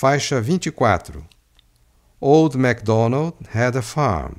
Faixa 24 Old MacDonald had a farm.